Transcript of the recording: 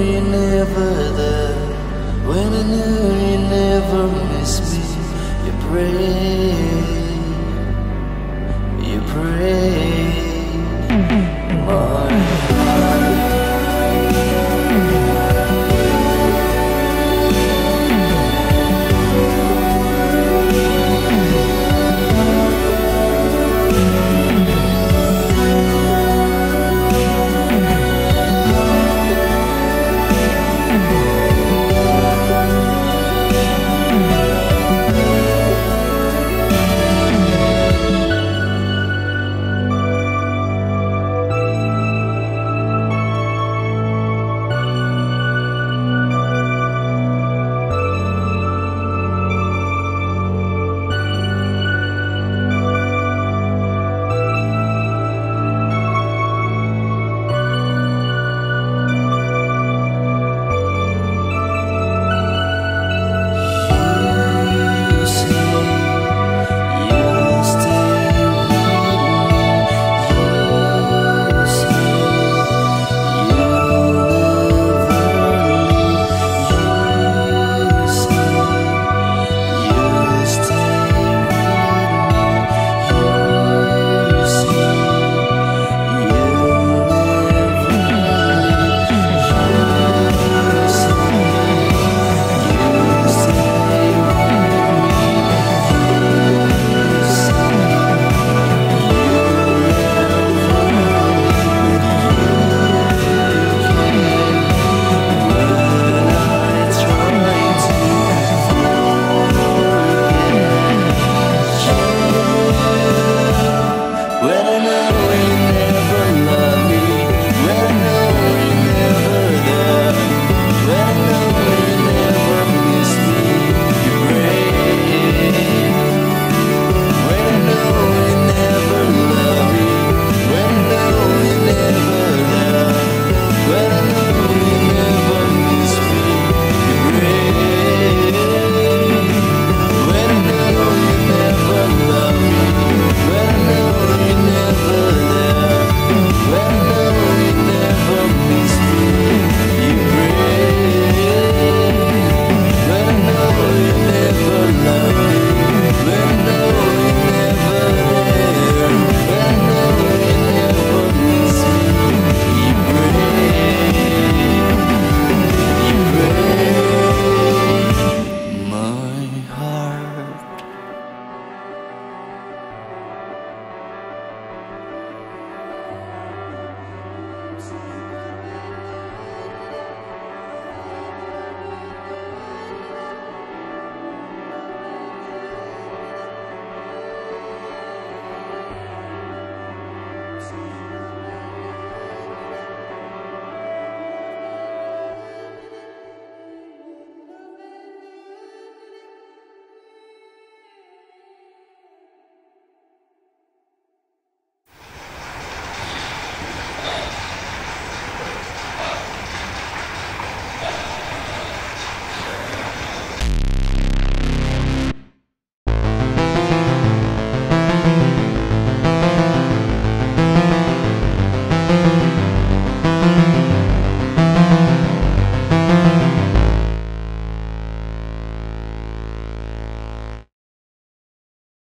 you're never there. When I knew you never miss me You pray